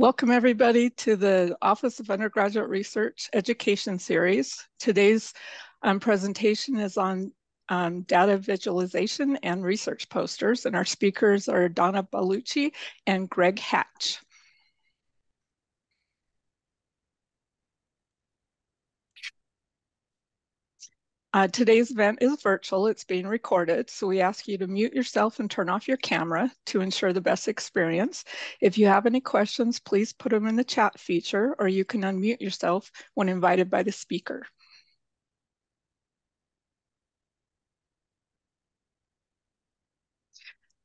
Welcome everybody to the Office of Undergraduate Research Education Series. Today's um, presentation is on um, data visualization and research posters, and our speakers are Donna Baluchi and Greg Hatch. Uh, today's event is virtual, it's being recorded, so we ask you to mute yourself and turn off your camera to ensure the best experience. If you have any questions, please put them in the chat feature or you can unmute yourself when invited by the speaker.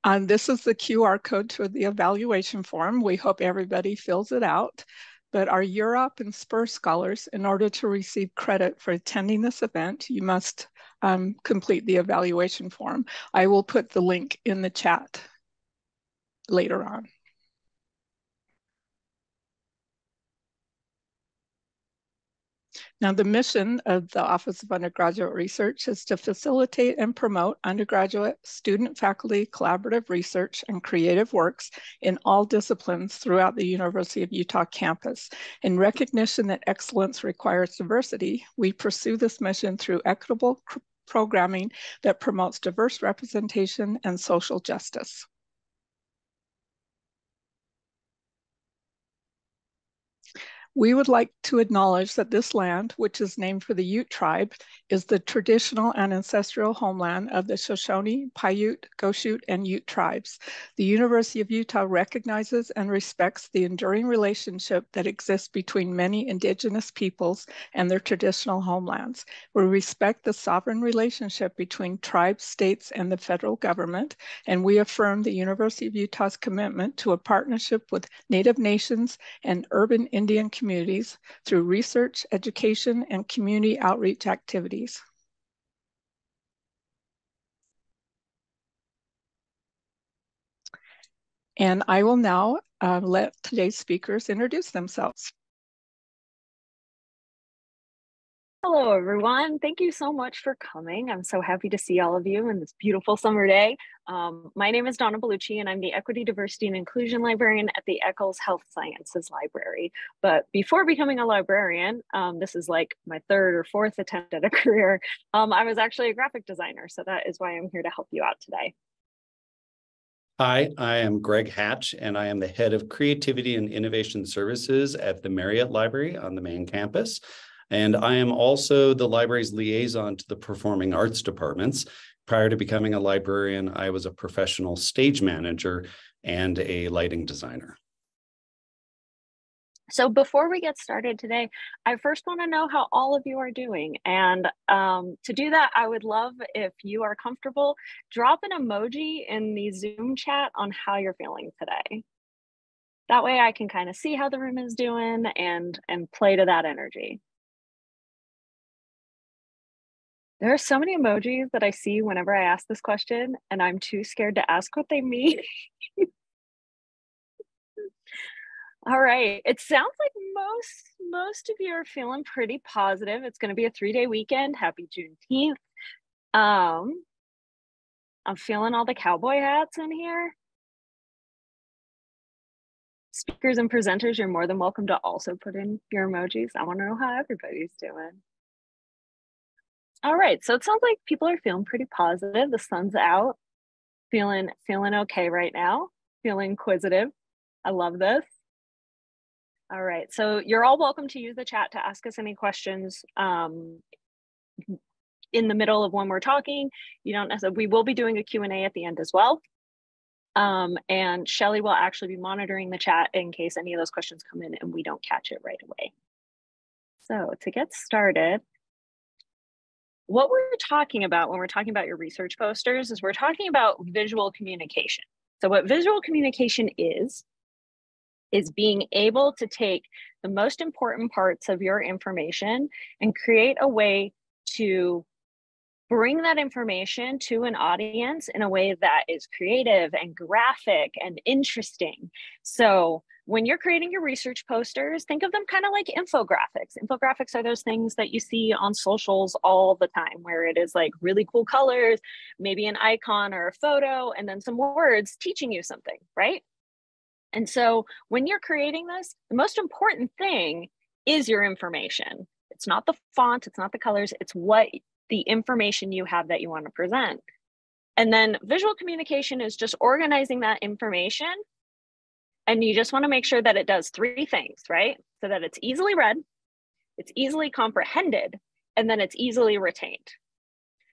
And this is the QR code to the evaluation form. We hope everybody fills it out but our UROP and SPUR scholars, in order to receive credit for attending this event, you must um, complete the evaluation form. I will put the link in the chat later on. Now, the mission of the Office of Undergraduate Research is to facilitate and promote undergraduate, student, faculty, collaborative research, and creative works in all disciplines throughout the University of Utah campus. In recognition that excellence requires diversity, we pursue this mission through equitable programming that promotes diverse representation and social justice. We would like to acknowledge that this land, which is named for the Ute tribe, is the traditional and ancestral homeland of the Shoshone, Paiute, Goshute, and Ute tribes. The University of Utah recognizes and respects the enduring relationship that exists between many indigenous peoples and their traditional homelands. We respect the sovereign relationship between tribes, states, and the federal government, and we affirm the University of Utah's commitment to a partnership with Native nations and urban Indian communities communities through research, education, and community outreach activities. And I will now uh, let today's speakers introduce themselves. Hello, everyone. Thank you so much for coming. I'm so happy to see all of you in this beautiful summer day. Um, my name is Donna Baluchi, and I'm the Equity, Diversity, and Inclusion Librarian at the Eccles Health Sciences Library. But before becoming a librarian, um, this is like my third or fourth attempt at a career, um, I was actually a graphic designer. So that is why I'm here to help you out today. Hi, I am Greg Hatch, and I am the head of Creativity and Innovation Services at the Marriott Library on the main campus. And I am also the library's liaison to the performing arts departments. Prior to becoming a librarian, I was a professional stage manager and a lighting designer. So before we get started today, I first want to know how all of you are doing. And um, to do that, I would love if you are comfortable, drop an emoji in the Zoom chat on how you're feeling today. That way I can kind of see how the room is doing and, and play to that energy. There are so many emojis that I see whenever I ask this question, and I'm too scared to ask what they mean. All right. It sounds like most most of you are feeling pretty positive. It's going to be a three day weekend. Happy Juneteenth. Um, I'm feeling all the cowboy hats in here. Speakers and presenters, you're more than welcome to also put in your emojis. I want to know how everybody's doing. All right, so it sounds like people are feeling pretty positive. The sun's out, feeling feeling okay right now, feeling inquisitive. I love this. All right, so you're all welcome to use the chat to ask us any questions um, in the middle of when we're talking. You don't necessarily, we will be doing a Q&A at the end as well. Um, and Shelly will actually be monitoring the chat in case any of those questions come in and we don't catch it right away. So to get started, what we're talking about when we're talking about your research posters is we're talking about visual communication. So, what visual communication is, is being able to take the most important parts of your information and create a way to bring that information to an audience in a way that is creative and graphic and interesting. So, when you're creating your research posters, think of them kind of like infographics. Infographics are those things that you see on socials all the time, where it is like really cool colors, maybe an icon or a photo, and then some words teaching you something, right? And so when you're creating this, the most important thing is your information. It's not the font, it's not the colors, it's what the information you have that you want to present. And then visual communication is just organizing that information. And you just want to make sure that it does three things, right? So that it's easily read, it's easily comprehended, and then it's easily retained.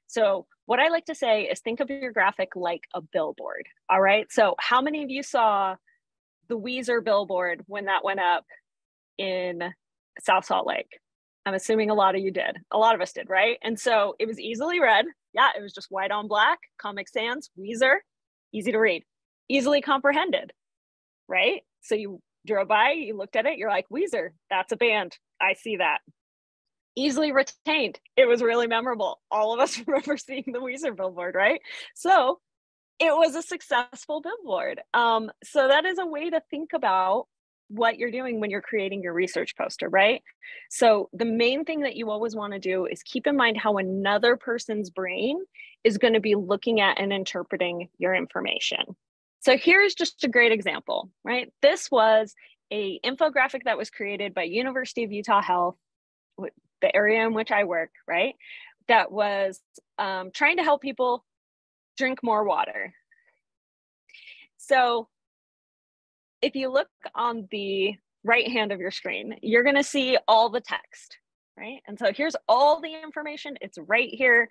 So, what I like to say is think of your graphic like a billboard. All right. So, how many of you saw the Weezer billboard when that went up in South Salt Lake? I'm assuming a lot of you did. A lot of us did, right? And so it was easily read. Yeah, it was just white on black, Comic Sans, Weezer, easy to read, easily comprehended, right? So you drove by, you looked at it, you're like, Weezer, that's a band. I see that. Easily retained. It was really memorable. All of us remember seeing the Weezer billboard, right? So it was a successful billboard. Um, so that is a way to think about what you're doing when you're creating your research poster, right? So the main thing that you always want to do is keep in mind how another person's brain is going to be looking at and interpreting your information. So here's just a great example, right? This was a infographic that was created by University of Utah Health, the area in which I work, right? That was um, trying to help people drink more water. So if you look on the right hand of your screen, you're going to see all the text, right? And so here's all the information. It's right here.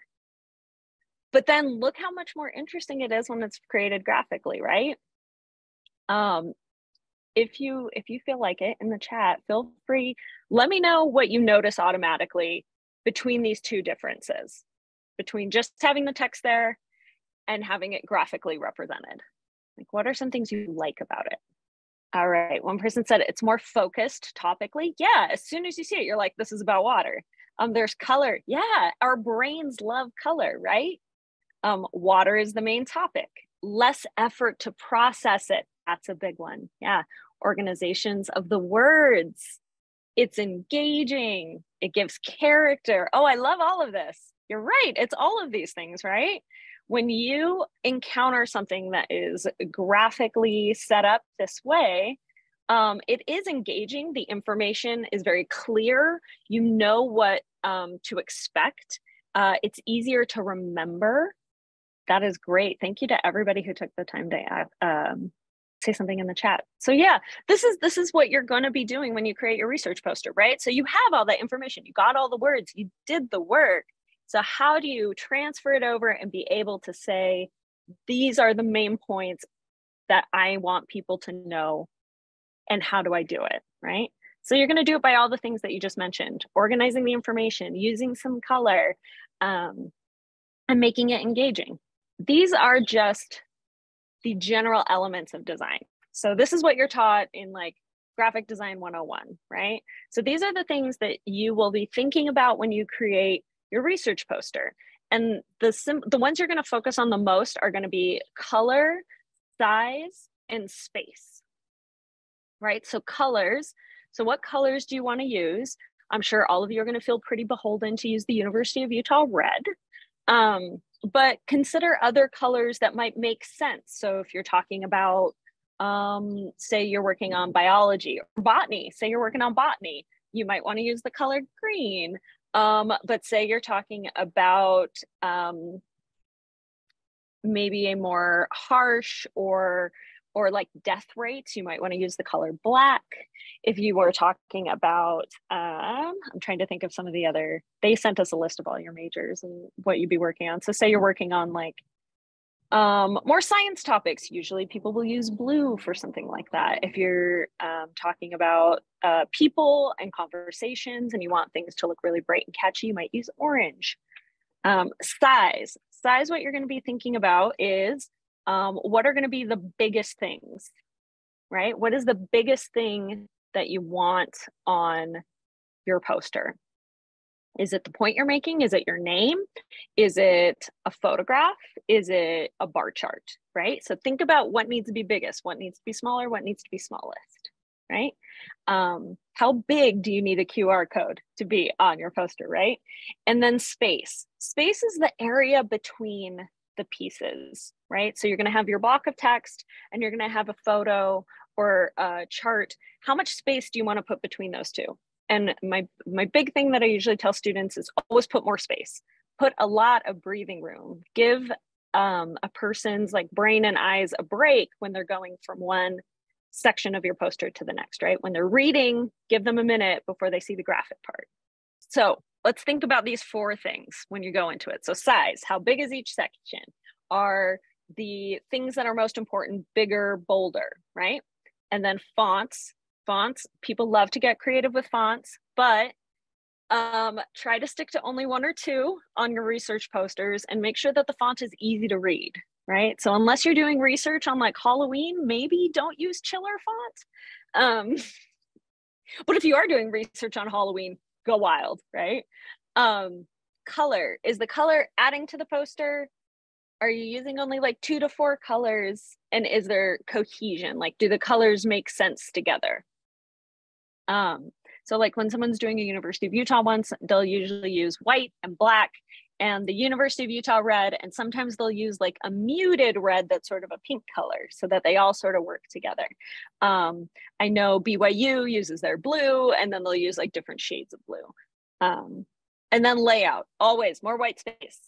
But then look how much more interesting it is when it's created graphically, right? Um, if you if you feel like it in the chat, feel free. Let me know what you notice automatically between these two differences, between just having the text there and having it graphically represented. Like, what are some things you like about it? All right. One person said it's more focused topically. Yeah. As soon as you see it, you're like, this is about water. Um, there's color. Yeah. Our brains love color, right? Um, water is the main topic. Less effort to process it. That's a big one. Yeah. Organizations of the words. It's engaging. It gives character. Oh, I love all of this. You're right. It's all of these things, right? when you encounter something that is graphically set up this way, um, it is engaging. The information is very clear. You know what um, to expect. Uh, it's easier to remember. That is great. Thank you to everybody who took the time to um, say something in the chat. So yeah, this is this is what you're going to be doing when you create your research poster, right? So you have all that information. You got all the words. You did the work. So, how do you transfer it over and be able to say, these are the main points that I want people to know, and how do I do it? Right. So, you're going to do it by all the things that you just mentioned organizing the information, using some color, um, and making it engaging. These are just the general elements of design. So, this is what you're taught in like graphic design 101, right? So, these are the things that you will be thinking about when you create your research poster. And the sim- the ones you're going to focus on the most are going to be color, size, and space. Right? So colors. So what colors do you want to use? I'm sure all of you are going to feel pretty beholden to use the University of Utah red. Um, but consider other colors that might make sense. So if you're talking about, um, say you're working on biology or botany, say you're working on botany, you might want to use the color green. Um, but say you're talking about um, maybe a more harsh or or like death rates, you might want to use the color black. If you were talking about, um, I'm trying to think of some of the other, they sent us a list of all your majors and what you'd be working on. So say you're working on like um, more science topics, usually people will use blue for something like that. If you're um, talking about uh, people and conversations and you want things to look really bright and catchy, you might use orange. Um, size. Size, what you're going to be thinking about is um, what are going to be the biggest things, right? What is the biggest thing that you want on your poster? Is it the point you're making? Is it your name? Is it a photograph? Is it a bar chart? Right? So think about what needs to be biggest, what needs to be smaller, what needs to be smallest, right? Um, how big do you need a QR code to be on your poster, right? And then space. Space is the area between the pieces, right? So you're going to have your block of text and you're going to have a photo or a chart, how much space do you want to put between those two? And my my big thing that I usually tell students is always put more space. Put a lot of breathing room. Give um, a person's like brain and eyes a break when they're going from one section of your poster to the next, right? When they're reading, give them a minute before they see the graphic part. So let's think about these four things when you go into it. So size, how big is each section? Are the things that are most important bigger, bolder, right? And then fonts, fonts, people love to get creative with fonts, but um, try to stick to only one or two on your research posters and make sure that the font is easy to read, right? So unless you're doing research on like Halloween, maybe don't use chiller font. Um, but if you are doing research on Halloween, go wild, right? Um, color is the color adding to the poster? Are you using only like two to four colors? And is there cohesion? Like, do the colors make sense together? Um, so like when someone's doing a University of Utah once, they'll usually use white and black and the University of Utah red, and sometimes they'll use like a muted red that's sort of a pink color so that they all sort of work together. Um, I know BYU uses their blue and then they'll use like different shades of blue. Um, and then layout, always more white space,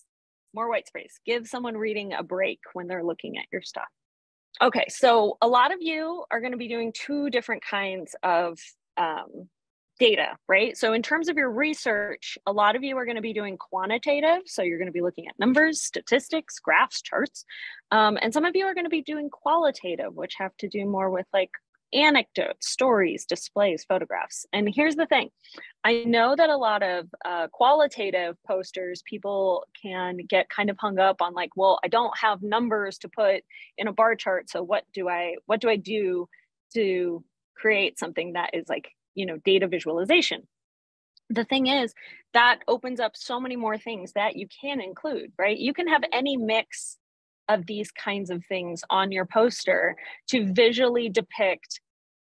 more white space. Give someone reading a break when they're looking at your stuff. Okay, so a lot of you are going to be doing two different kinds of um, data, right? So in terms of your research, a lot of you are going to be doing quantitative. So you're going to be looking at numbers, statistics, graphs, charts. Um, and some of you are going to be doing qualitative, which have to do more with like anecdotes, stories, displays, photographs. And here's the thing. I know that a lot of uh, qualitative posters, people can get kind of hung up on like, well, I don't have numbers to put in a bar chart. So what do I, what do I do to create something that is like you know data visualization the thing is that opens up so many more things that you can include right you can have any mix of these kinds of things on your poster to visually depict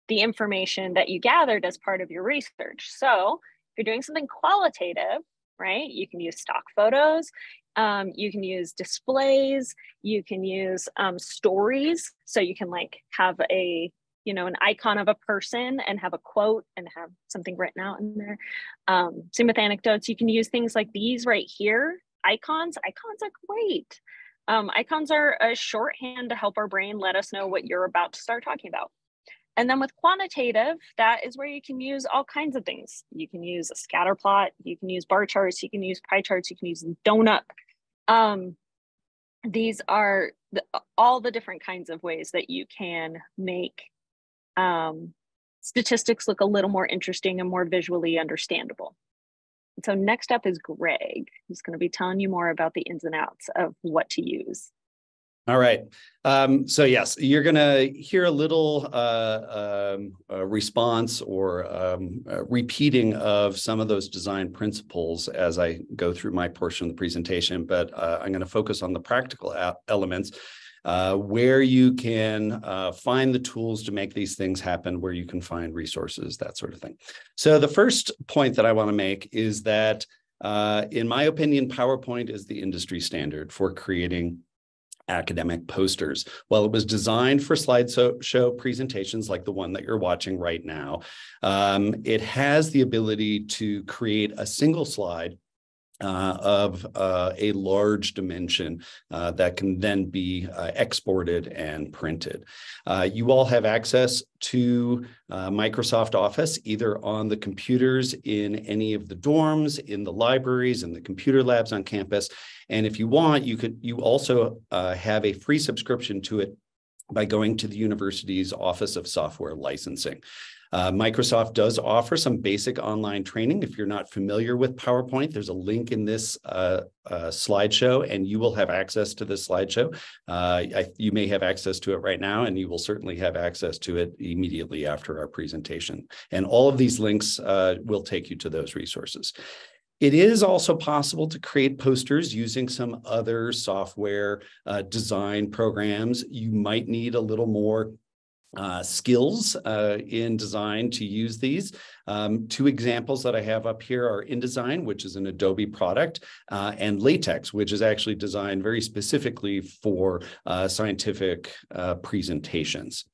the information that you gathered as part of your research. So if you're doing something qualitative right you can use stock photos um, you can use displays you can use um, stories. So you can like have a you know an icon of a person and have a quote and have something written out in there. Um, same with anecdotes. You can use things like these right here. Icons. Icons are great um, icons are a shorthand to help our brain let us know what you're about to start talking about. And then with quantitative that is where you can use all kinds of things. You can use a scatter plot you can use bar charts you can use pie charts you can use donut. Um, these are the, all the different kinds of ways that you can make um, statistics look a little more interesting and more visually understandable. So next up is Greg, who's going to be telling you more about the ins and outs of what to use. All right. Um, so yes, you're going to hear a little uh, um, response or um, repeating of some of those design principles as I go through my portion of the presentation, but uh, I'm going to focus on the practical elements uh, where you can uh, find the tools to make these things happen, where you can find resources, that sort of thing. So the first point that I want to make is that, uh, in my opinion, PowerPoint is the industry standard for creating academic posters. Well, it was designed for slideshow presentations like the one that you're watching right now. Um, it has the ability to create a single slide uh, of uh, a large dimension uh, that can then be uh, exported and printed. Uh, you all have access to uh, Microsoft Office either on the computers in any of the dorms, in the libraries, in the computer labs on campus. And if you want, you could you also have a free subscription to it by going to the university's Office of Software Licensing. Uh, Microsoft does offer some basic online training. If you're not familiar with PowerPoint, there's a link in this uh, uh, slideshow and you will have access to this slideshow. Uh, I, you may have access to it right now and you will certainly have access to it immediately after our presentation. And all of these links uh, will take you to those resources. It is also possible to create posters using some other software uh, design programs. You might need a little more uh, skills uh, in design to use these. Um, two examples that I have up here are InDesign, which is an Adobe product, uh, and LaTeX, which is actually designed very specifically for uh, scientific uh, presentations.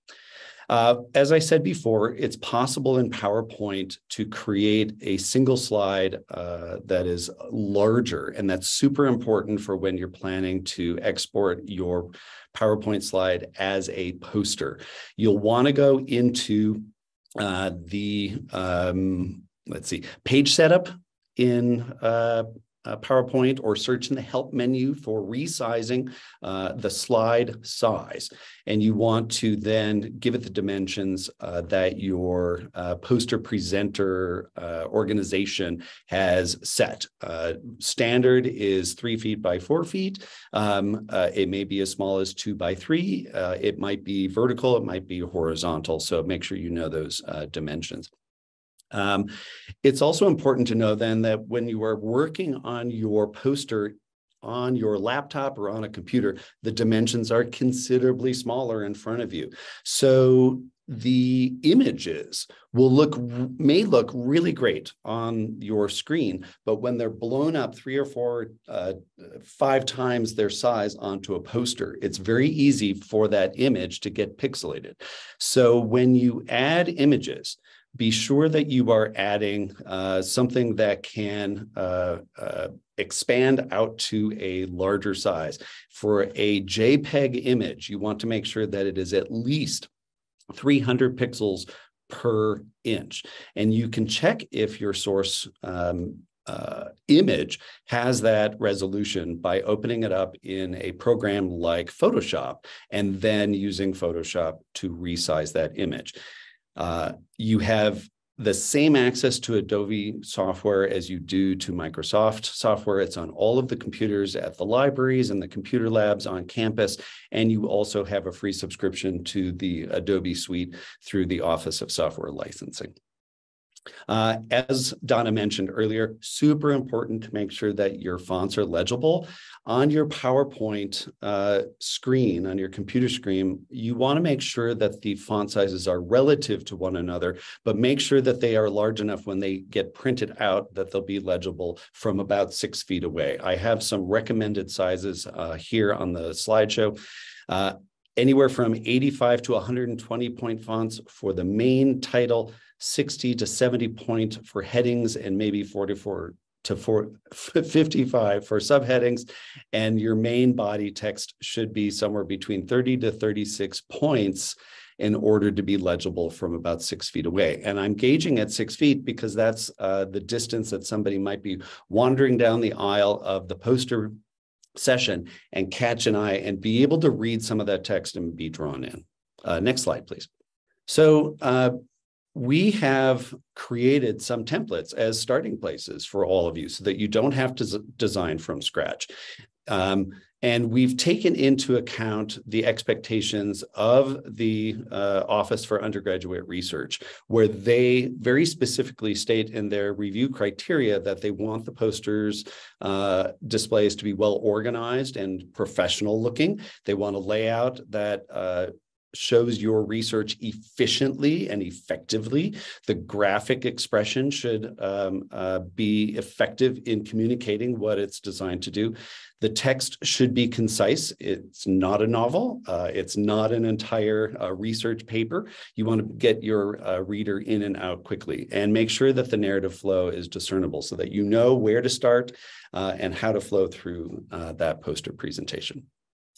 Uh, as I said before, it's possible in PowerPoint to create a single slide uh, that is larger, and that's super important for when you're planning to export your PowerPoint slide as a poster. You'll want to go into uh, the, um, let's see, page setup in uh, PowerPoint or search in the help menu for resizing uh, the slide size. And you want to then give it the dimensions uh, that your uh, poster presenter uh, organization has set. Uh, standard is three feet by four feet. Um, it may be as small as two by three. it might be vertical, it might be horizontal. So make sure you know those dimensions. Um, it's also important to know then that when you are working on your poster on your laptop or on a computer, the dimensions are considerably smaller in front of you. So the images will look may look really great on your screen but when they're blown up three or four uh, five times their size onto a poster it's very easy for that image to get pixelated so when you add images be sure that you are adding uh, something that can uh, uh, expand out to a larger size. For a JPEG image, you want to make sure that it is at least 300 pixels per inch. And you can check if your source um, uh, image has that resolution by opening it up in a program like Photoshop and then using Photoshop to resize that image. Uh, you have the same access to Adobe software as you do to Microsoft software. It's on all of the computers at the libraries and the computer labs on campus. And you also have a free subscription to the Adobe suite through the Office of Software Licensing. Uh, as Donna mentioned earlier, super important to make sure that your fonts are legible. On your PowerPoint uh, screen, on your computer screen, you want to make sure that the font sizes are relative to one another, but make sure that they are large enough when they get printed out that they'll be legible from about six feet away. I have some recommended sizes uh, here on the slideshow. Uh, anywhere from 85 to 120 point fonts for the main title, 60 to 70 point for headings and maybe 44 to 55 for subheadings. And your main body text should be somewhere between 30 to 36 points in order to be legible from about six feet away. And I'm gauging at six feet because that's uh, the distance that somebody might be wandering down the aisle of the poster session and catch an eye and be able to read some of that text and be drawn in. Uh, next slide, please. So uh, we have created some templates as starting places for all of you so that you don't have to design from scratch. Um, and we've taken into account the expectations of the uh, Office for Undergraduate Research, where they very specifically state in their review criteria that they want the posters uh, displays to be well organized and professional looking. They want a layout that uh, shows your research efficiently and effectively. The graphic expression should um, uh, be effective in communicating what it's designed to do. The text should be concise. It's not a novel. Uh, it's not an entire uh, research paper. You want to get your uh, reader in and out quickly and make sure that the narrative flow is discernible so that you know where to start uh, and how to flow through uh, that poster presentation.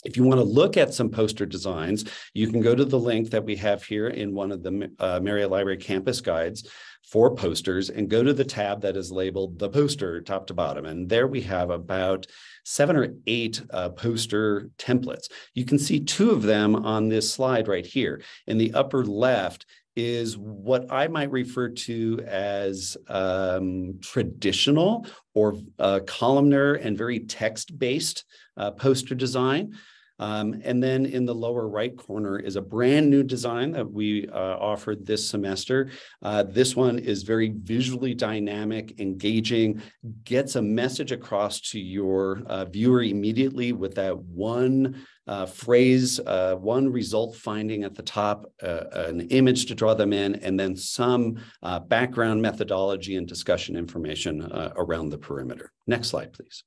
If you want to look at some poster designs, you can go to the link that we have here in one of the uh, Marriott Library campus guides for posters and go to the tab that is labeled the poster top to bottom. And there we have about seven or eight uh, poster templates. You can see two of them on this slide right here. In the upper left is what I might refer to as um, traditional or uh, columnar and very text-based uh, poster design. Um, and then in the lower right corner is a brand new design that we uh, offered this semester. Uh, this one is very visually dynamic, engaging, gets a message across to your uh, viewer immediately with that one uh, phrase, uh, one result finding at the top, uh, an image to draw them in, and then some background methodology and discussion information around the perimeter. Next slide, please.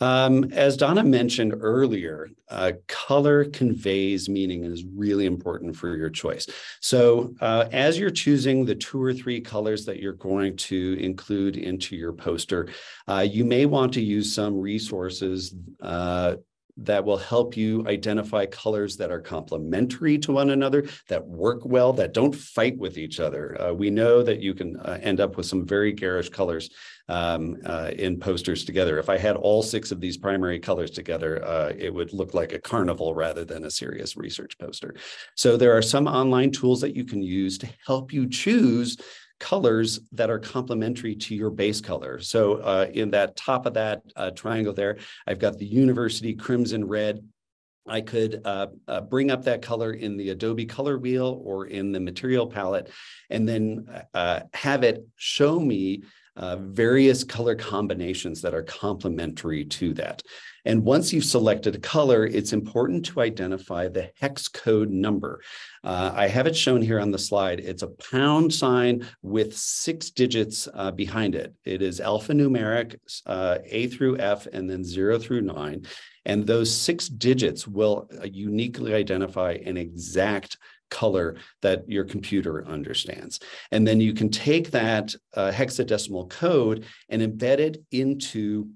Um, as Donna mentioned earlier, uh, color conveys meaning and is really important for your choice. So uh, as you're choosing the two or three colors that you're going to include into your poster, uh, you may want to use some resources uh, that will help you identify colors that are complementary to one another, that work well, that don't fight with each other. Uh, we know that you can uh, end up with some very garish colors um, uh, in posters together. If I had all six of these primary colors together, uh, it would look like a carnival rather than a serious research poster. So there are some online tools that you can use to help you choose colors that are complementary to your base color. So uh, in that top of that uh, triangle there, I've got the university crimson red. I could uh, uh bring up that color in the Adobe color wheel or in the material palette, and then uh, have it show me uh, various color combinations that are complementary to that. And once you've selected a color, it's important to identify the hex code number. Uh, I have it shown here on the slide. It's a pound sign with six digits uh, behind it. It is alphanumeric, uh, A through F, and then zero through nine. And those six digits will uh, uniquely identify an exact color that your computer understands. And then you can take that uh, hexadecimal code and embed it into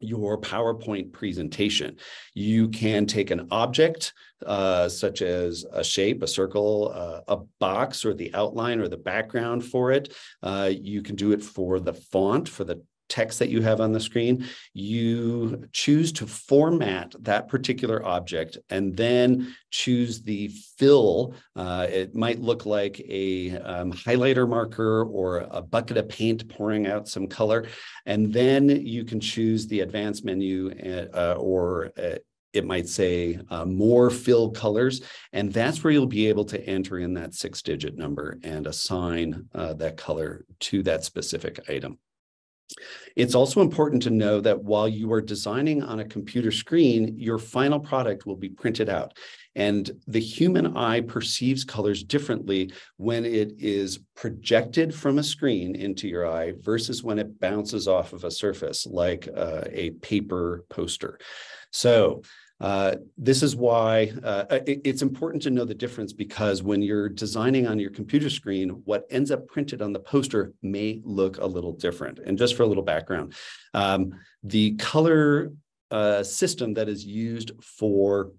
your PowerPoint presentation. You can take an object uh, such as a shape, a circle, uh, a box, or the outline or the background for it. Uh, you can do it for the font, for the text that you have on the screen, you choose to format that particular object and then choose the fill. Uh, it might look like a um, highlighter marker or a bucket of paint pouring out some color. And then you can choose the advanced menu uh, or uh, it might say uh, more fill colors, and that's where you'll be able to enter in that six digit number and assign uh, that color to that specific item. It's also important to know that while you are designing on a computer screen, your final product will be printed out. And the human eye perceives colors differently when it is projected from a screen into your eye versus when it bounces off of a surface like uh, a paper poster. So uh, this is why uh, it, it's important to know the difference because when you're designing on your computer screen, what ends up printed on the poster may look a little different. And just for a little background, um, the color uh, system that is used for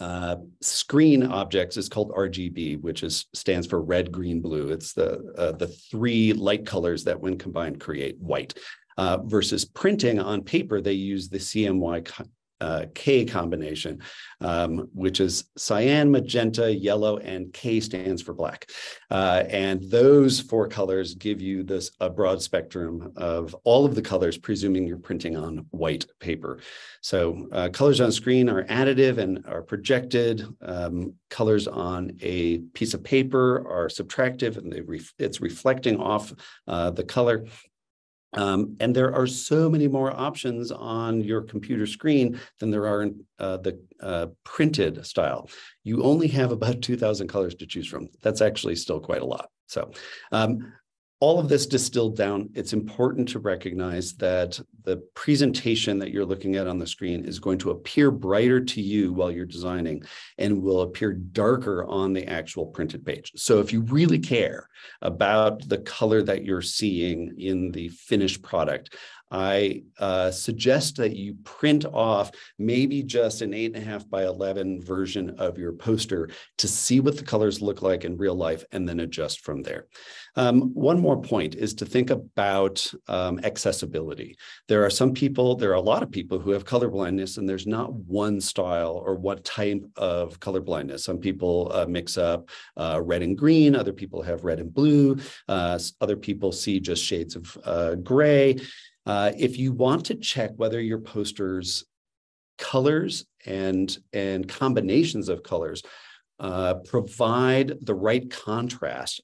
uh, screen objects is called RGB, which is stands for red, green, blue. It's the uh, the three light colors that, when combined, create white. Uh, versus printing on paper, they use the CMY uh, K combination, um, which is cyan, magenta, yellow, and K stands for black. Uh, and those four colors give you this a broad spectrum of all of the colors, presuming you're printing on white paper. So uh, colors on screen are additive and are projected. Um, colors on a piece of paper are subtractive, and ref it's reflecting off uh, the color. Um, and there are so many more options on your computer screen than there are in uh, the uh, printed style. You only have about 2,000 colors to choose from. That's actually still quite a lot. So um, all of this distilled down, it's important to recognize that the presentation that you're looking at on the screen is going to appear brighter to you while you're designing and will appear darker on the actual printed page. So if you really care about the color that you're seeing in the finished product, I uh, suggest that you print off maybe just an eight and a half by 11 version of your poster to see what the colors look like in real life and then adjust from there. Um, one more point is to think about um, accessibility. There are some people, there are a lot of people who have color blindness and there's not one style or what type of color blindness. Some people uh, mix up uh, red and green, other people have red and blue, uh, other people see just shades of uh, gray. Uh, if you want to check whether your posters colors and and combinations of colors uh, provide the right contrast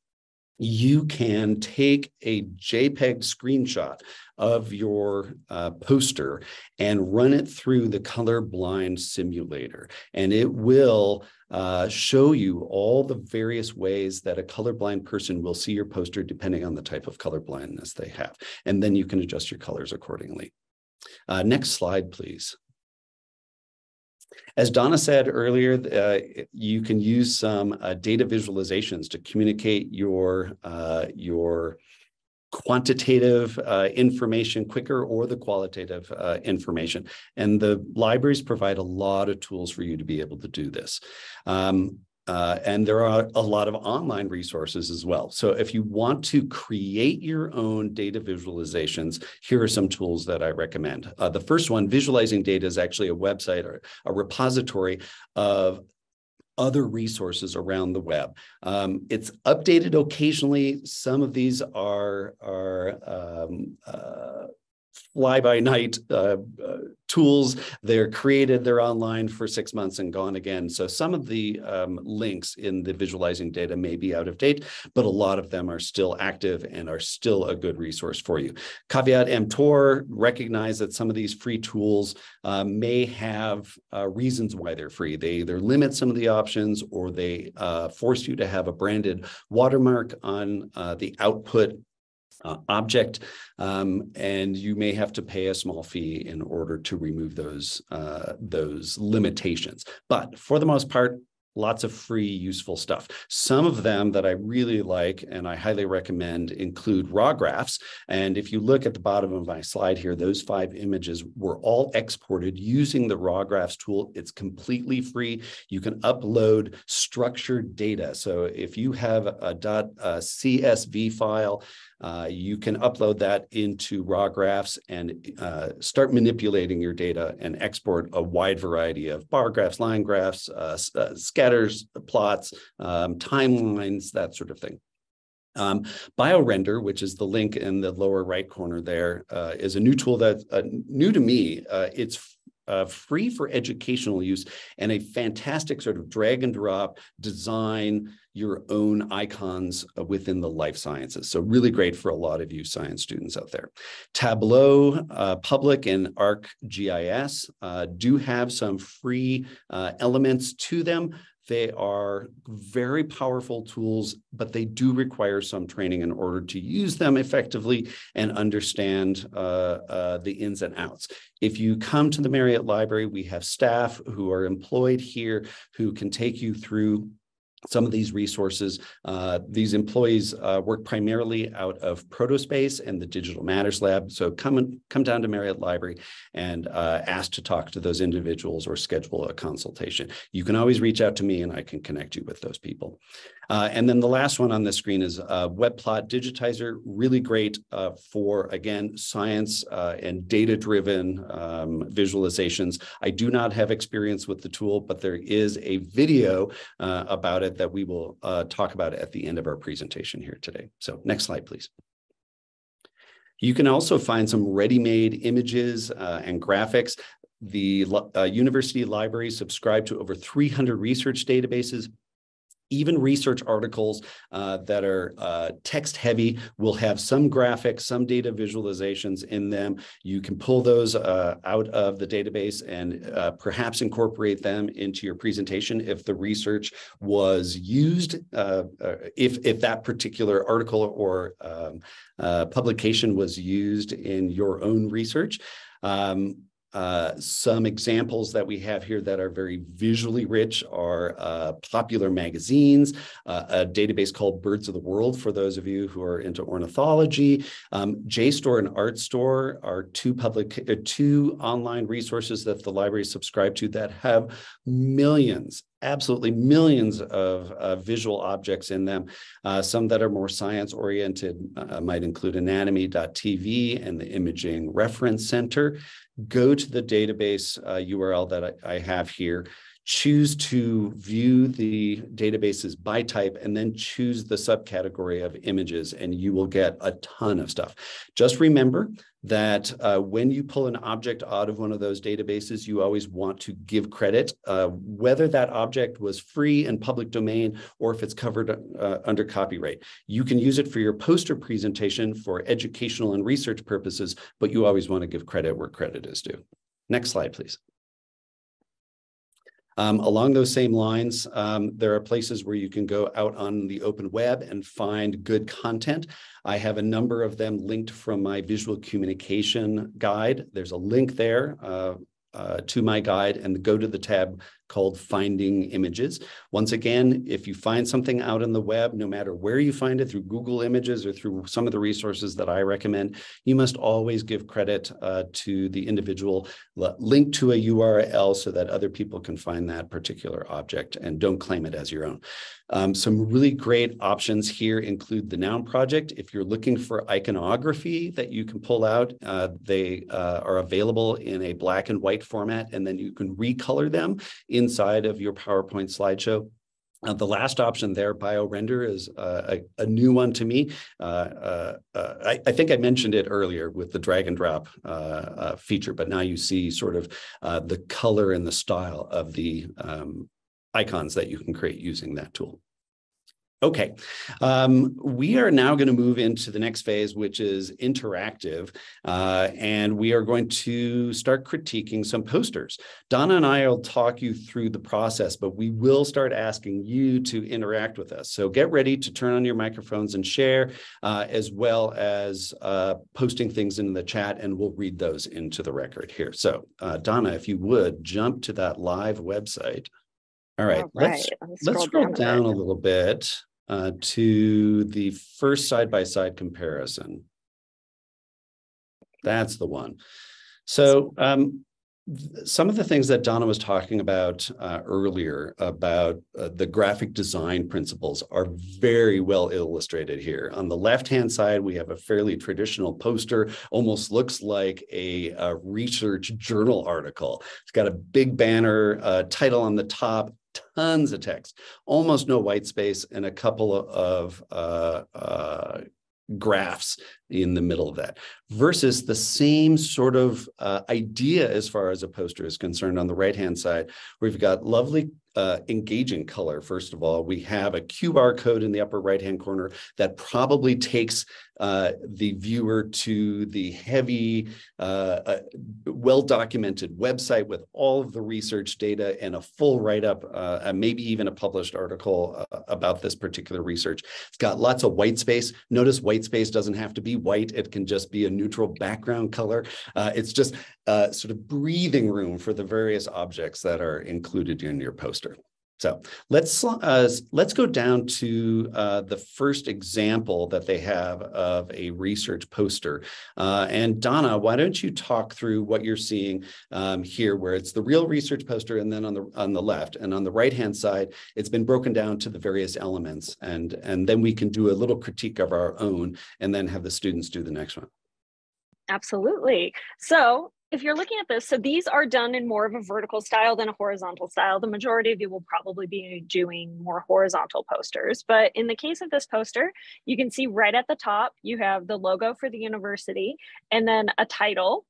you can take a JPEG screenshot of your uh, poster and run it through the colorblind simulator. And it will uh, show you all the various ways that a colorblind person will see your poster depending on the type of colorblindness they have. And then you can adjust your colors accordingly. Uh, next slide, please. As Donna said earlier, uh, you can use some uh, data visualizations to communicate your, uh, your quantitative uh, information quicker or the qualitative uh, information. And the libraries provide a lot of tools for you to be able to do this. Um, uh, and there are a lot of online resources as well. So if you want to create your own data visualizations, here are some tools that I recommend. Uh, the first one, Visualizing Data, is actually a website or a repository of other resources around the web. Um, it's updated occasionally. Some of these are, are um, uh, fly by night uh, uh, tools. They're created, they're online for six months and gone again. So some of the um, links in the visualizing data may be out of date, but a lot of them are still active and are still a good resource for you. Caveat emptor, recognize that some of these free tools uh, may have uh, reasons why they're free. They either limit some of the options or they uh, force you to have a branded watermark on uh, the output uh, object, um, and you may have to pay a small fee in order to remove those uh, those limitations. But for the most part, lots of free, useful stuff. Some of them that I really like and I highly recommend include raw graphs. And if you look at the bottom of my slide here, those five images were all exported using the raw graphs tool. It's completely free. You can upload structured data. So if you have a, .csv file, uh, you can upload that into raw graphs and uh, start manipulating your data and export a wide variety of bar graphs, line graphs, uh, uh scatters, plots, um, timelines, that sort of thing. Um, BioRender, which is the link in the lower right corner there, uh, is a new tool that's new to me. It's uh, free for educational use and a fantastic sort of drag and drop design your own icons uh, within the life sciences. So really great for a lot of you science students out there. Tableau, uh, Public, and ArcGIS uh, do have some free uh, elements to them. They are very powerful tools, but they do require some training in order to use them effectively and understand uh, uh, the ins and outs. If you come to the Marriott Library, we have staff who are employed here who can take you through some of these resources. Uh, these employees uh, work primarily out of Protospace and the Digital Matters Lab. So come and come down to Marriott Library and uh, ask to talk to those individuals or schedule a consultation. You can always reach out to me and I can connect you with those people. Uh, and then the last one on the screen is uh, WebPlot Digitizer, really great uh, for, again, science uh, and data-driven um, visualizations. I do not have experience with the tool, but there is a video uh, about it that we will uh, talk about at the end of our presentation here today. So next slide, please. You can also find some ready-made images and graphics. The university library subscribe to over 300 research databases, even research articles uh, that are uh, text heavy will have some graphics, some data visualizations in them. You can pull those uh, out of the database and uh, perhaps incorporate them into your presentation if the research was used, uh, uh, if, if that particular article or um, publication was used in your own research. Um, uh, some examples that we have here that are very visually rich are uh, popular magazines, uh, a database called Birds of the World for those of you who are into ornithology. Um, JSTOR and Artstor are two public, uh, two online resources that the library subscribe to that have millions absolutely millions of uh, visual objects in them. Uh, some that are more science oriented uh, might include anatomy.tv and the Imaging Reference Center. Go to the database URL uh, that I, I have here choose to view the databases by type and then choose the subcategory of images and you will get a ton of stuff. Just remember that uh, when you pull an object out of one of those databases, you always want to give credit, uh, whether that object was free and public domain or if it's covered uh, under copyright. You can use it for your poster presentation for educational and research purposes, but you always want to give credit where credit is due. Next slide, please. Um, along those same lines, um, there are places where you can go out on the open web and find good content. I have a number of them linked from my visual communication guide. There's a link there. Uh, uh, to my guide and go to the tab called Finding Images. Once again, if you find something out on the web, no matter where you find it through Google Images or through some of the resources that I recommend, you must always give credit uh, to the individual, link to a URL so that other people can find that particular object and don't claim it as your own. Um, some really great options here include the Noun Project. If you're looking for iconography that you can pull out, uh, they uh, are available in a black and white format, and then you can recolor them inside of your PowerPoint slideshow. Uh, the last option there, BioRender, is uh, a, a, new one to me. Uh, uh, uh I, I, think I mentioned it earlier with the drag and drop uh, feature, but now you see sort of the color and the style of the um, icons that you can create using that tool. Okay, um, we are now going to move into the next phase, which is interactive, uh, and we are going to start critiquing some posters. Donna and I will talk you through the process, but we will start asking you to interact with us. So get ready to turn on your microphones and share, uh, as well as uh, posting things in the chat, and we'll read those into the record here. So uh, Donna, if you would, jump to that live website. All right, All right. let's, let's scroll down, down a little bit uh, to the first side-by-side comparison. That's the one. So um, some of the things that Donna was talking about uh, earlier about uh, the graphic design principles are very well illustrated here. On the left-hand side, we have a fairly traditional poster, almost looks like a, a research journal article. It's got a big banner uh, title on the top, tons of text, almost no white space, and a couple of uh, uh, graphs in the middle of that versus the same sort of uh, idea as far as a poster is concerned on the right hand side we've got lovely uh, engaging color first of all we have a qr code in the upper right hand corner that probably takes uh, the viewer to the heavy uh, uh, well documented website with all of the research data and a full write up uh, maybe even a published article about this particular research it's got lots of white space notice white space doesn't have to be white it can just be a neutral background color. Uh, it's just uh, sort of breathing room for the various objects that are included in your poster. So let's uh, let's go down to uh, the first example that they have of a research poster. Uh, and Donna, why don't you talk through what you're seeing um, here, where it's the real research poster, and then on the on the left and on the right hand side, it's been broken down to the various elements, and and then we can do a little critique of our own, and then have the students do the next one. Absolutely. So if you're looking at this, so these are done in more of a vertical style than a horizontal style. The majority of you will probably be doing more horizontal posters. But in the case of this poster, you can see right at the top, you have the logo for the university and then a title.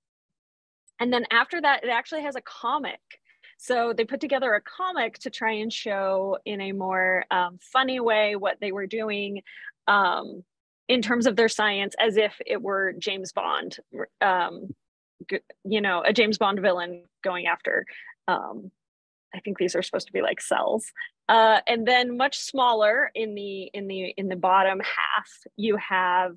And then after that, it actually has a comic. So they put together a comic to try and show in a more um, funny way what they were doing. Um, in terms of their science as if it were James Bond, um, you know, a James Bond villain going after. Um, I think these are supposed to be like cells. Uh, and then much smaller in the in the in the bottom half, you have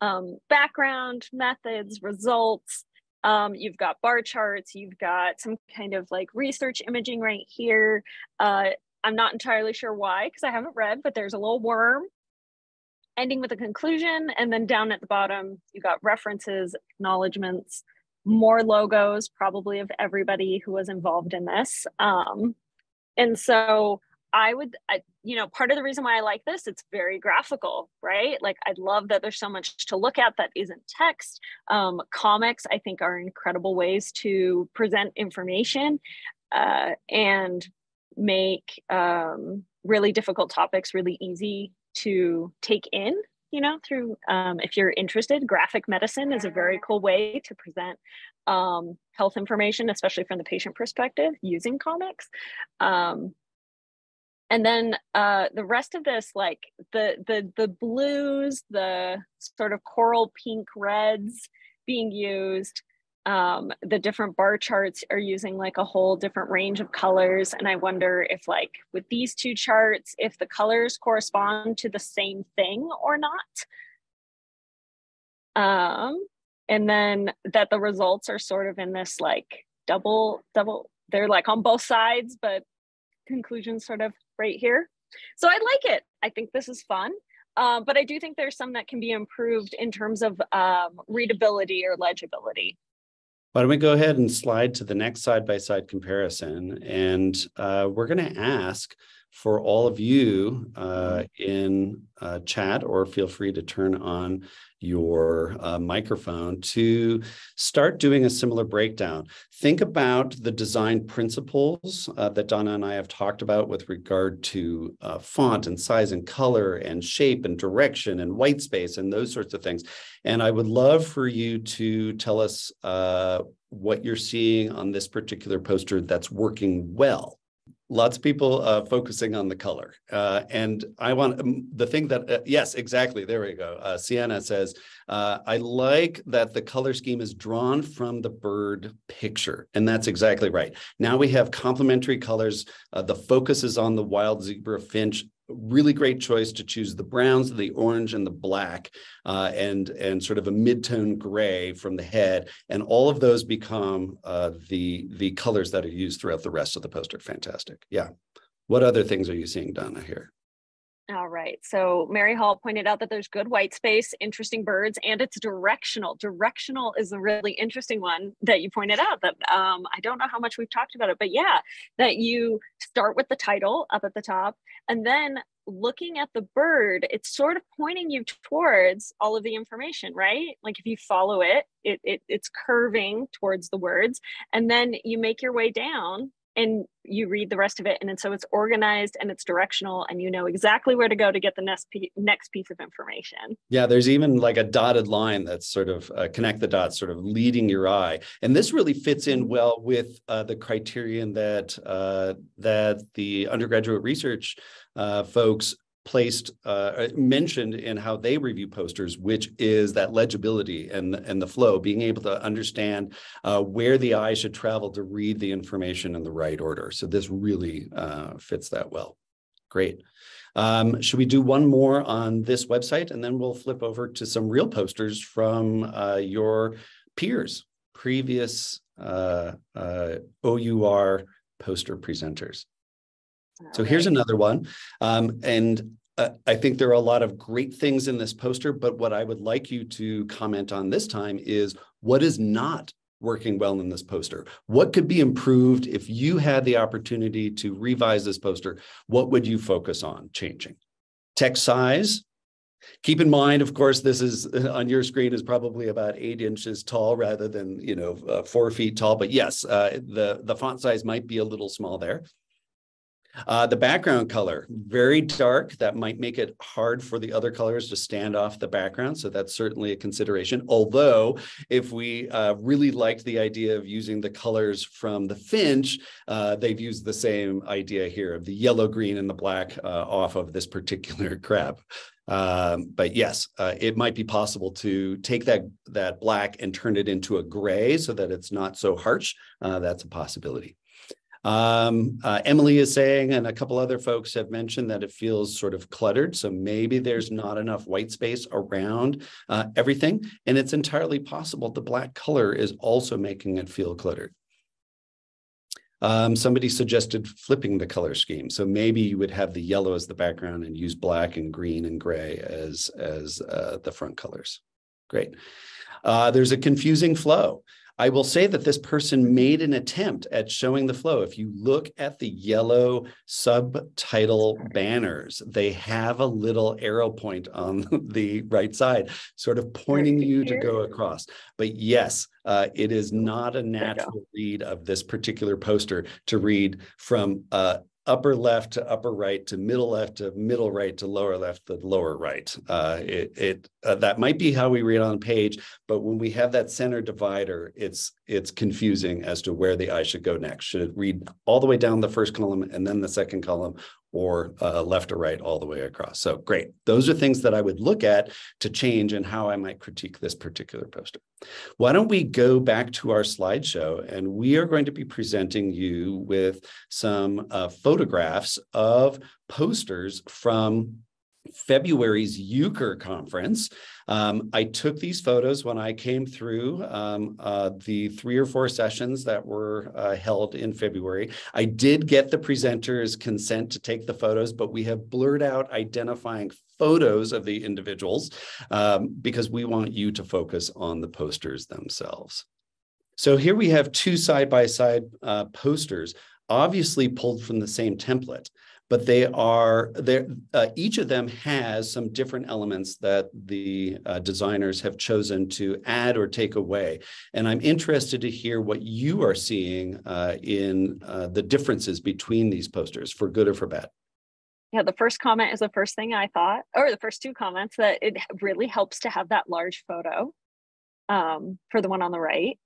um, background methods, results. Um, you've got bar charts. You've got some kind of like research imaging right here. Uh, I'm not entirely sure why because I haven't read, but there's a little worm ending with a conclusion. And then down at the bottom, you got references, acknowledgements, more logos, probably of everybody who was involved in this. Um, and so I would, I, you know, part of the reason why I like this, it's very graphical, right? Like I love that there's so much to look at that isn't text. Um, comics, I think, are incredible ways to present information uh, and make um, really difficult topics really easy to take in you know through um, if you're interested graphic medicine is a very cool way to present um, health information especially from the patient perspective using comics. Um, and then uh, the rest of this like the the the blues the sort of coral pink reds being used um, the different bar charts are using like a whole different range of colors. And I wonder if like with these two charts, if the colors correspond to the same thing or not. Um, and then that the results are sort of in this like double, double, they're like on both sides, but conclusions sort of right here. So I like it. I think this is fun. Um, but I do think there's some that can be improved in terms of um, readability or legibility. Why don't we go ahead and slide to the next side-by-side -side comparison? And uh, we're going to ask for all of you uh, in uh, chat or feel free to turn on your uh, microphone to start doing a similar breakdown. Think about the design principles uh, that Donna and I have talked about with regard to uh, font and size and color and shape and direction and white space and those sorts of things. And I would love for you to tell us uh, what you're seeing on this particular poster that's working well lots of people uh, focusing on the color. Uh, and I want um, the thing that, uh, yes, exactly. There we go. Uh, Sienna says, uh, I like that the color scheme is drawn from the bird picture. And that's exactly right. Now we have complementary colors. Uh, the focus is on the wild zebra finch really great choice to choose the browns, the orange, and the black, uh, and and sort of a mid-tone gray from the head, and all of those become uh, the the colors that are used throughout the rest of the poster. Fantastic, yeah. What other things are you seeing, Donna? Here. All right. So Mary Hall pointed out that there's good white space, interesting birds, and it's directional. Directional is a really interesting one that you pointed out that um, I don't know how much we've talked about it, but yeah, that you start with the title up at the top and then looking at the bird, it's sort of pointing you towards all of the information, right? Like if you follow it, it, it it's curving towards the words and then you make your way down and you read the rest of it and so it's organized and it's directional and you know exactly where to go to get the next piece, next piece of information yeah there's even like a dotted line that's sort of uh, connect the dots sort of leading your eye and this really fits in mm-hmm. well with uh, the criterion that uh, that the undergraduate research uh, folks placed uh, mentioned in how they review posters, which is that legibility and and the flow, being able to understand uh, where the eye should travel to read the information in the right order. So this really uh, fits that well. Great. Um, should we do one more on this website, and then we'll flip over to some real posters from uh, your peers, previous uh, uh, OUR poster presenters. So here's another one. Um, and uh, I think there are a lot of great things in this poster, but what I would like you to comment on this time is what is not working well in this poster? What could be improved if you had the opportunity to revise this poster? What would you focus on changing? Text size. Keep in mind, of course, this is on your screen is probably about eight inches tall rather than you know uh, four feet tall. But yes, uh, the the font size might be a little small there. Uh, the background color, very dark. That might make it hard for the other colors to stand off the background. So that's certainly a consideration. Although if we uh, really liked the idea of using the colors from the Finch, uh, they've used the same idea here of the yellow, green, and the black uh, off of this particular crab. Um, but yes, uh, it might be possible to take that that black and turn it into a gray so that it's not so harsh. Uh, that's a possibility. Um, uh, Emily is saying, and a couple other folks have mentioned that it feels sort of cluttered. So maybe there's not enough white space around uh, everything. And it's entirely possible the black color is also making it feel cluttered. Um, somebody suggested flipping the color scheme. So maybe you would have the yellow as the background and use black and green and gray as, as uh, the front colors. Great. Uh, there's a confusing flow. I will say that this person made an attempt at showing the flow. If you look at the yellow subtitle banners, they have a little arrow point on the right side, sort of pointing you to go across. But yes, uh, it is not a natural read of this particular poster to read from uh, upper left to upper right to middle left to middle right to lower left to lower right. Uh, it it uh, that might be how we read on page, but when we have that center divider, it's it's confusing as to where the eye should go next. Should it read all the way down the first column and then the second column, or uh, left or right all the way across. So great. Those are things that I would look at to change and how I might critique this particular poster. Why don't we go back to our slideshow and we are going to be presenting you with some uh, photographs of posters from February's UCUR conference. Um, I took these photos when I came through um, uh, the three or four sessions that were uh, held in February. I did get the presenters' consent to take the photos, but we have blurred out identifying photos of the individuals um, because we want you to focus on the posters themselves. So here we have two side-by-side -side, uh, posters, obviously pulled from the same template but they are there. Uh, each of them has some different elements that the uh, designers have chosen to add or take away. And I'm interested to hear what you are seeing uh, in uh, the differences between these posters, for good or for bad. Yeah, the first comment is the first thing I thought, or the first two comments that it really helps to have that large photo um, for the one on the right.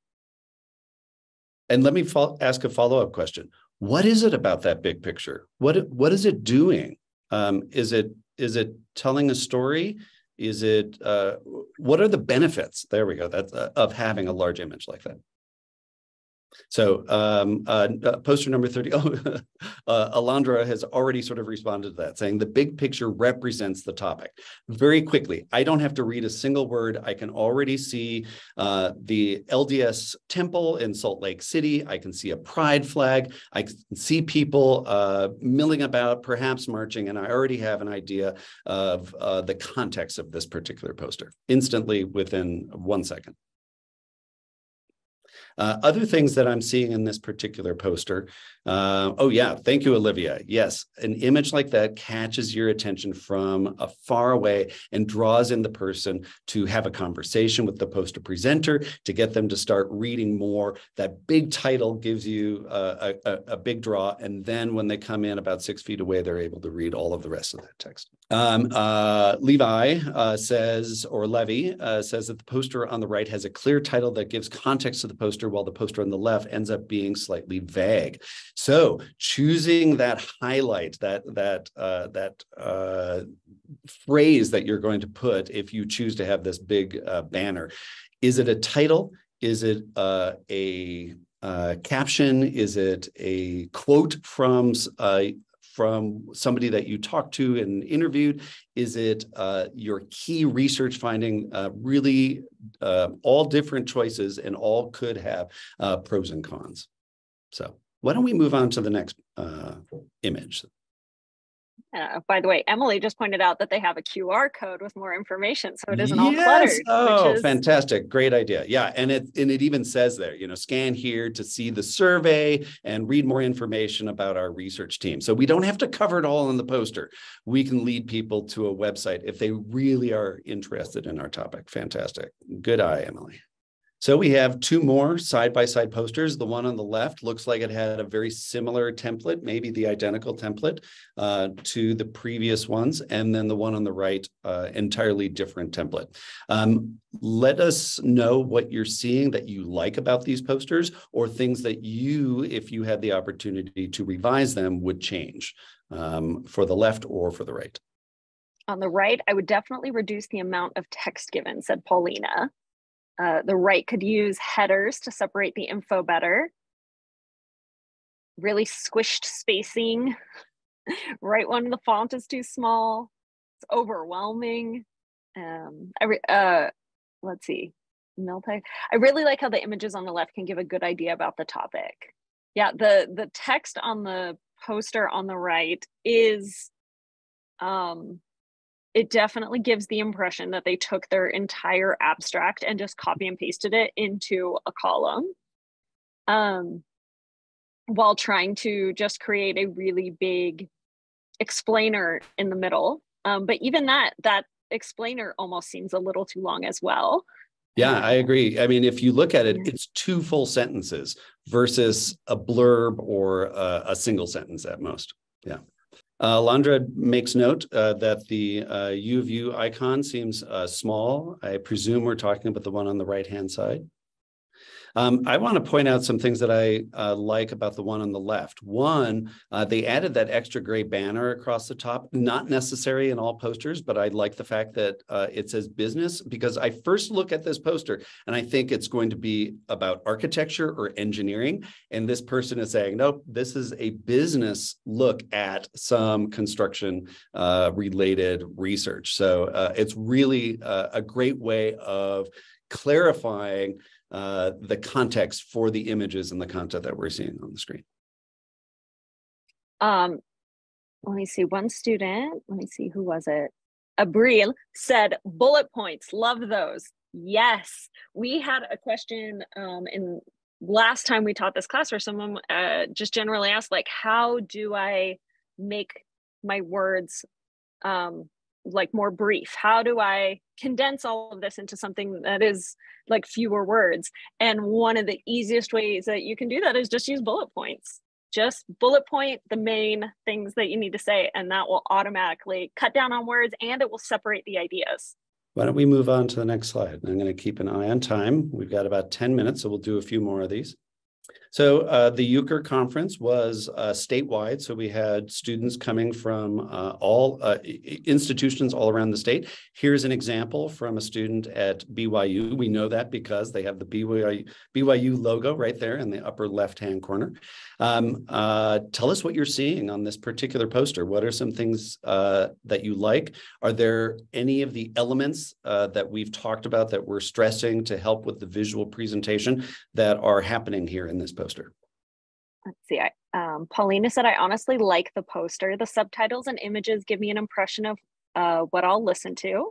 And let me ask a follow up question what is it about that big picture? What what is it doing? Um, is it is it telling a story? Is it uh, what are the benefits? There we go. That's uh, of having a large image like that. So um, uh, uh poster number 30, oh, uh, Alondra has already sort of responded to that, saying the big picture represents the topic. Very quickly, I don't have to read a single word. I can already see uh, the LDS temple in Salt Lake City. I can see a pride flag. I can see people uh, milling about, perhaps marching, and I already have an idea of uh, the context of this particular poster instantly within one second. Uh, other things that I'm seeing in this particular poster. Uh, oh, yeah. Thank you, Olivia. Yes, an image like that catches your attention from a far away and draws in the person to have a conversation with the poster presenter to get them to start reading more. That big title gives you a, a, a big draw. And then when they come in about six feet away, they're able to read all of the rest of that text. Um, uh, Levi uh, says, or Levy uh, says that the poster on the right has a clear title that gives context to the poster, while the poster on the left ends up being slightly vague. So choosing that highlight, that that uh, that uh, phrase that you're going to put if you choose to have this big uh, banner, is it a title? Is it a uh, caption? Is it a quote from uh, from somebody that you talked to and interviewed? Is it uh, your key research finding? Uh, really, uh, all different choices and all could have uh, pros and cons. So why don't we move on to the next uh, image? Uh, by the way, Emily just pointed out that they have a QR code with more information, so it isn't all cluttered. Oh, is... fantastic! Great idea. Yeah, and it and it even says there, you know, scan here to see the survey and read more information about our research team. So we don't have to cover it all in the poster. We can lead people to a website if they really are interested in our topic. Fantastic. Good eye, Emily. So we have two more side-by-side -side posters. The one on the left looks like it had a very similar template, maybe the identical template uh, to the previous ones. And then the one on the right, uh, entirely different template. Um, let us know what you're seeing that you like about these posters or things that you, if you had the opportunity to revise them, would change um, for the left or for the right. On the right, I would definitely reduce the amount of text given, said Paulina. Uh, the right could use headers to separate the info better. Really squished spacing. right one, the font is too small. It's overwhelming. Um, re- uh, let's see, multi. I really like how the images on the left can give a good idea about the topic. Yeah, the the text on the poster on the right is um it definitely gives the impression that they took their entire abstract and just copy and pasted it into a column um, while trying to just create a really big explainer in the middle. Um, but even that, that explainer almost seems a little too long as well. Yeah, I agree. I mean, if you look at it, it's two full sentences versus a blurb or a, a single sentence at most. Yeah. Uh, Landra makes note uh, that the uh, U U icon seems uh, small. I presume we're talking about the one on the right-hand side. Um, I want to point out some things that I uh, like about the one on the left. One, uh, they added that extra gray banner across the top, not necessary in all posters, but I like the fact that uh, it says business because I first look at this poster and I think it's going to be about architecture or engineering. And this person is saying, nope, this is a business look at some construction uh, related research. So uh, it's really uh, a great way of clarifying uh, the context for the images and the content that we're seeing on the screen. Um, let me see. One student, let me see, who was it? Abril said bullet points. Love those. Yes, we had a question um, in last time we taught this class where someone uh, just generally asked, like, how do I make my words um, like more brief. How do i condense all of this into something that is like fewer words? And one of the easiest ways that you can do that is just use bullet points. Just bullet point the main things that you need to say and that will automatically cut down on words and it will separate the ideas. Why don't we move on to the next slide? I'm going to keep an eye on time. We've got about 10 minutes so we'll do a few more of these so uh, the UCUR conference was uh, statewide. So we had students coming from uh, all uh, institutions all around the state. Here's an example from a student at BYU. We know that because they have the BYU, BYU logo right there in the upper left-hand corner. Um, uh, tell us what you're seeing on this particular poster. What are some things uh, that you like? Are there any of the elements that we've talked about that we're stressing to help with the visual presentation that are happening here in this poster? Let's see. I, um, Paulina said, I honestly like the poster. The subtitles and images give me an impression of uh, what I'll listen to.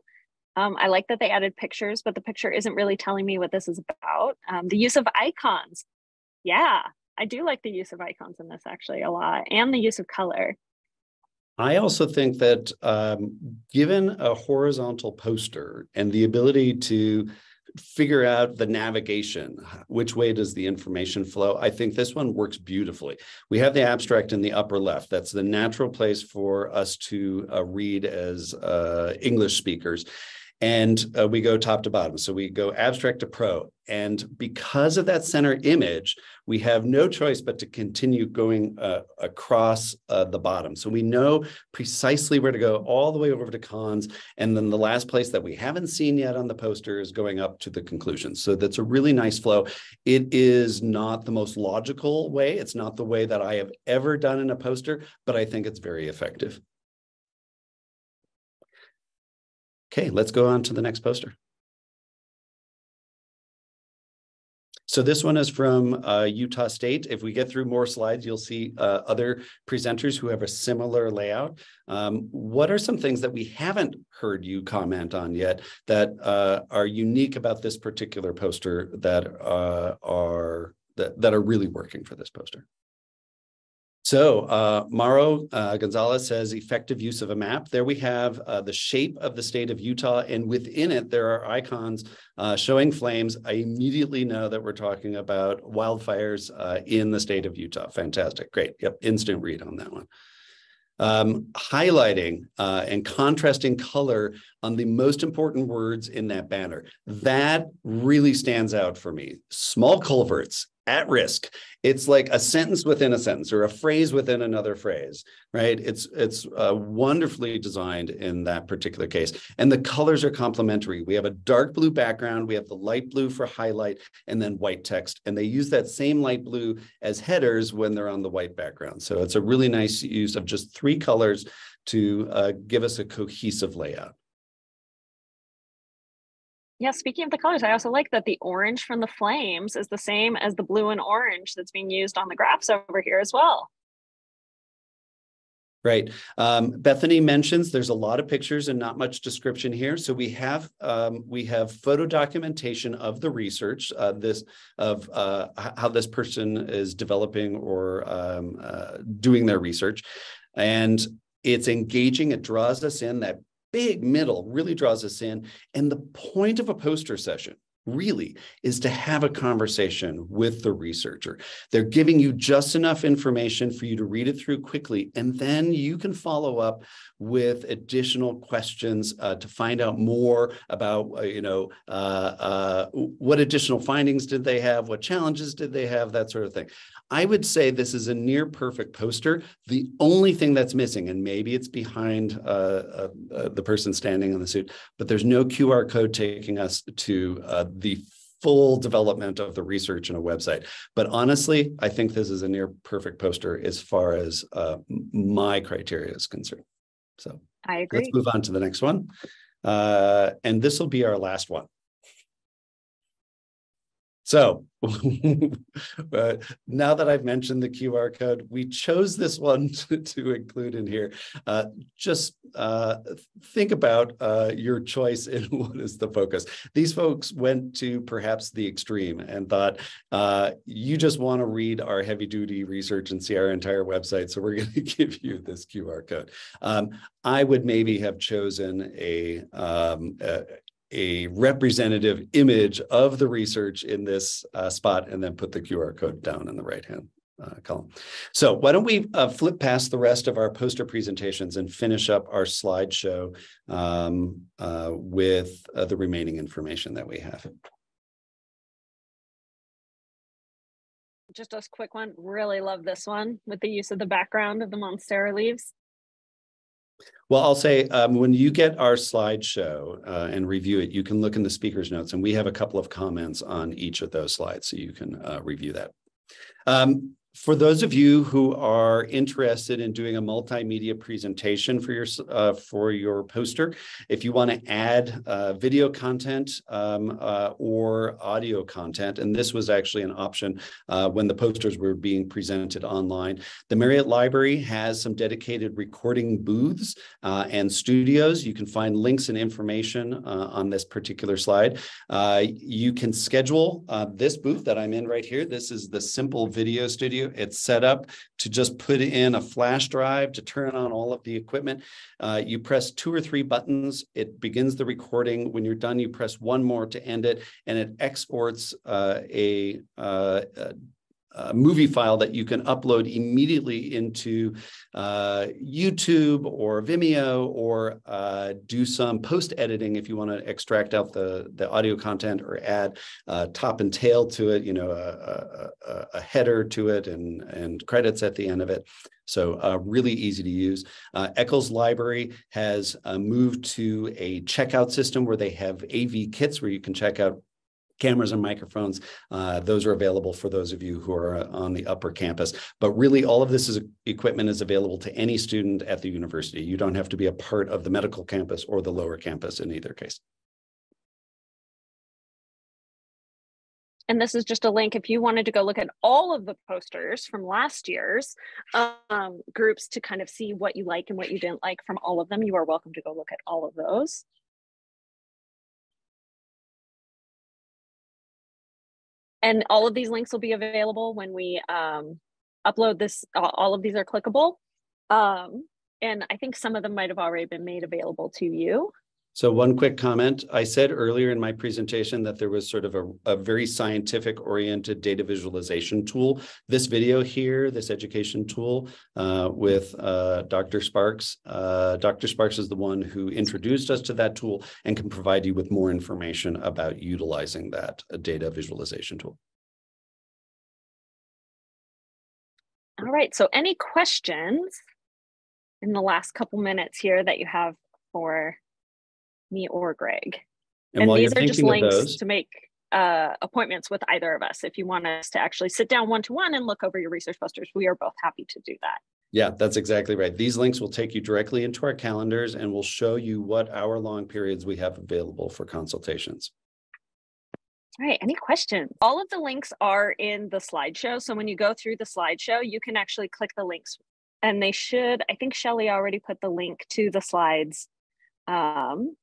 Um, I like that they added pictures, but the picture isn't really telling me what this is about. Um, the use of icons. Yeah, I do like the use of icons in this actually a lot, and the use of color. I also think that um, given a horizontal poster and the ability to figure out the navigation. Which way does the information flow? I think this one works beautifully. We have the abstract in the upper left. That's the natural place for us to uh, read as uh, English speakers and uh, we go top to bottom. So we go abstract to pro. And because of that center image, we have no choice but to continue going uh, across uh, the bottom. So we know precisely where to go all the way over to cons. And then the last place that we haven't seen yet on the poster is going up to the conclusion. So that's a really nice flow. It is not the most logical way. It's not the way that I have ever done in a poster, but I think it's very effective. Okay, let's go on to the next poster. So this one is from uh, Utah State. If we get through more slides, you'll see uh, other presenters who have a similar layout. Um, what are some things that we haven't heard you comment on yet that uh, are unique about this particular poster that uh, are that, that are really working for this poster? So uh, Mauro uh, Gonzalez says effective use of a map. There we have uh, the shape of the state of Utah, and within it there are icons uh, showing flames. I immediately know that we're talking about wildfires uh, in the state of Utah. Fantastic, great. Yep, instant read on that one. Um, highlighting uh, and contrasting color on the most important words in that banner. That really stands out for me. Small culverts at risk. It's like a sentence within a sentence or a phrase within another phrase right? It's it's uh, wonderfully designed in that particular case. And the colors are complementary. We have a dark blue background we have the light blue for highlight and then white text. And they use that same light blue as headers when they're on the white background. So it's a really nice use of just three colors to uh, give us a cohesive layout yeah, speaking of the colors, I also like that the orange from the flames is the same as the blue and orange that's being used on the graphs over here as well. Right. Um, Bethany mentions there's a lot of pictures and not much description here. So we have um, we have photo documentation of the research, uh, this of uh, how this person is developing or um, uh, doing their research, and it's engaging. It draws us in. That big middle really draws us in. And the point of a poster session really is to have a conversation with the researcher. They're giving you just enough information for you to read it through quickly, and then you can follow up with additional questions uh, to find out more about, uh, you know, uh, uh what additional findings did they have, what challenges did they have, that sort of thing. I would say this is a near perfect poster. The only thing that's missing, and maybe it's behind uh, uh, uh, the person standing in the suit, but there's no QR code taking us to uh, the full development of the research in a website. But honestly, I think this is a near perfect poster as far as uh, my criteria is concerned. So I agree. Let's move on to the next one. Uh, and this will be our last one. So uh, now that I've mentioned the QR code, we chose this one to, to include in here. Uh, just uh, think about uh, your choice in what is the focus. These folks went to perhaps the extreme and thought, uh, you just want to read our heavy duty research and see our entire website. So we're going to give you this QR code. Um, I would maybe have chosen a, um, a, a representative image of the research in this uh, spot and then put the QR code down in the right hand uh, column. So why don't we uh, flip past the rest of our poster presentations and finish up our slideshow um, uh, with uh, the remaining information that we have. Just a quick one. Really love this one with the use of the background of the Monstera leaves. Well, I'll say um, when you get our slideshow uh, and review it, you can look in the speaker's notes, and we have a couple of comments on each of those slides, so you can uh, review that. Um, for those of you who are interested in doing a multimedia presentation for your uh, for your poster, if you want to add uh, video content um, uh, or audio content, and this was actually an option uh, when the posters were being presented online, the Marriott Library has some dedicated recording booths uh, and studios. You can find links and information uh, on this particular slide. you can schedule this booth that I'm in right here. This is the Simple Video Studio it's set up to just put in a flash drive to turn on all of the equipment. Uh, you press two or three buttons, it begins the recording. When you're done, you press one more to end it, and it exports uh, a, uh, a a movie file that you can upload immediately into uh, YouTube or Vimeo or uh, do some post editing if you want to extract out the, the audio content or add uh, top and tail to it, you know, a, a, a, header to it and, and credits at the end of it. So uh, really easy to use. Uh, Eccles Library has uh, moved to a checkout system where they have AV kits where you can check out cameras and microphones. Uh, those are available for those of you who are on the upper campus. But really, all of this is, equipment is available to any student at the university. You don't have to be a part of the medical campus or the lower campus in either case. And this is just a link if you wanted to go look at all of the posters from last year's um, groups to kind of see what you like and what you didn't like from all of them. You are welcome to go look at all of those. And all of these links will be available when we um, upload this. All of these are clickable. Um, and I think some of them might have already been made available to you. So one quick comment. I said earlier in my presentation that there was sort of a, a, very scientific oriented data visualization tool. This video here, this education tool uh, with uh, Dr. Sparks. Uh, Dr. Sparks is the one who introduced us to that tool and can provide you with more information about utilizing that uh, data visualization tool. All right, so any questions in the last couple minutes here that you have for me or Greg. And, and these are just links to make uh, appointments with either of us. If you want us to actually sit down one to one and look over your research posters, we are both happy to do that. Yeah, that's exactly right. These links will take you directly into our calendars and will show you what hour long periods we have available for consultations. All right, any questions? All of the links are in the slideshow. So when you go through the slideshow, you can actually click the links and they should, I think Shelly already put the link to the slides um,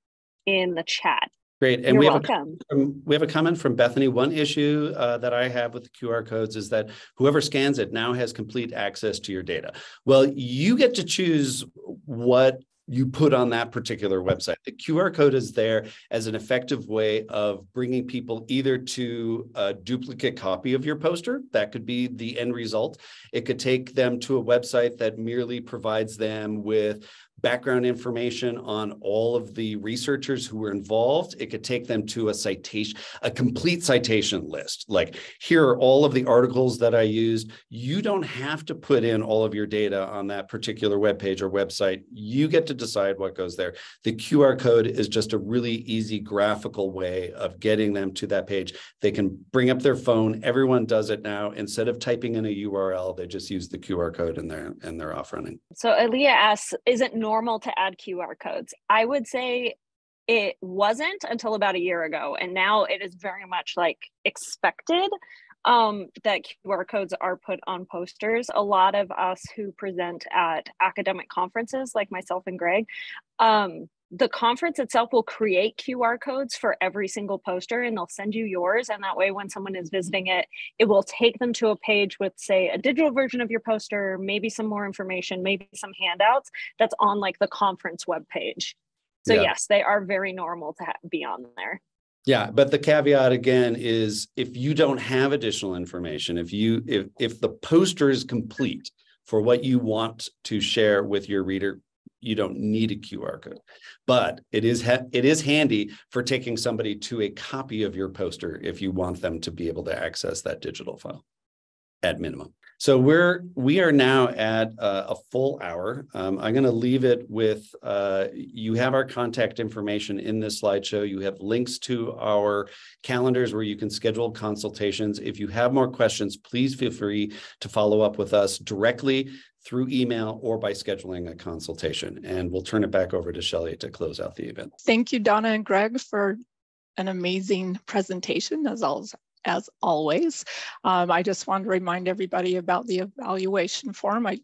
in the chat. Great. And You're we have, welcome. A, we have a comment from Bethany. One issue uh, that I have with the QR codes is that whoever scans it now has complete access to your data. Well, you get to choose what you put on that particular website. The QR code is there as an effective way of bringing people either to a duplicate copy of your poster, that could be the end result. It could take them to a website that merely provides them with background information on all of the researchers who were involved. It could take them to a citation, a complete citation list. Like here are all of the articles that I used. You don't have to put in all of your data on that particular web page or website. You get to decide what goes there. The QR code is just a really easy graphical way of getting them to that page. They can bring up their phone. Everyone does it now. Instead of typing in a URL, they just use the QR code and they're and they're off running. So Aaliyah asks, is it normal to add QR codes? I would say it wasn't until about a year ago. And now it is very much like expected um, that QR codes are put on posters. A lot of us who present at academic conferences, like myself and Greg, um, the conference itself will create QR codes for every single poster and they'll send you yours. And that way, when someone is visiting it, it will take them to a page with, say, a digital version of your poster, maybe some more information, maybe some handouts that's on like the conference web page. So, yeah. yes, they are very normal to be on there. Yeah, but the caveat again is if you don't have additional information, if you if if the poster is complete for what you want to share with your reader, you don't need a QR code, but it is it is handy for taking somebody to a copy of your poster if you want them to be able to access that digital file at minimum. So we're we are now at uh, a full hour. Um, I'm going to leave it with uh, you have our contact information in this slideshow. You have links to our calendars where you can schedule consultations. If you have more questions, please feel free to follow up with us directly through email or by scheduling a consultation. And we'll turn it back over to Shelly to close out the event. Thank you, Donna and Greg, for an amazing presentation as always. As always, um, I just want to remind everybody about the evaluation form. I,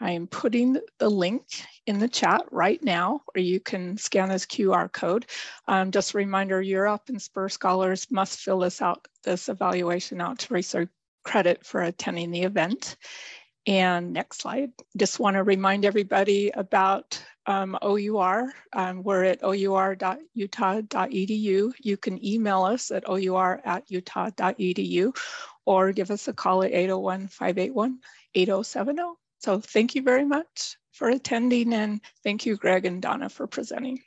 I am putting the link in the chat right now, or you can scan this QR code. Um, just a reminder, UROP and SPUR scholars must fill this out, this evaluation out to receive credit for attending the event. And next slide, just want to remind everybody about um, OUR. Um, we're at our.utah.edu. You can email us at our at utah.edu or give us a call at 801-581-8070. So thank you very much for attending and thank you, Greg and Donna, for presenting.